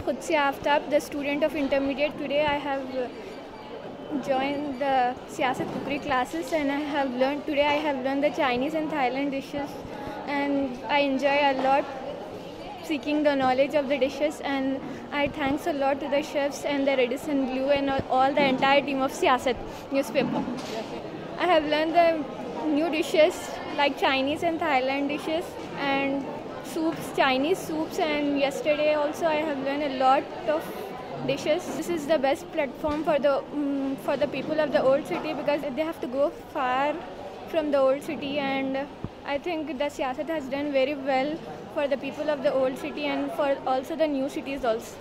Qudsi Aaftab, the student of intermediate. Today I have uh, joined the Siasat Cookery classes and I have learned, today I have learned the Chinese and Thailand dishes and I enjoy a lot seeking the knowledge of the dishes and I thanks a lot to the chefs and the Radisson Blu and all the entire team of Siasat newspaper. I have learned the new dishes like Chinese and Thailand dishes and soups, Chinese soups and yesterday also I have learned a lot of dishes. This is the best platform for the um, for the people of the old city because they have to go far from the old city and I think the Siasat has done very well for the people of the old city and for also the new cities also.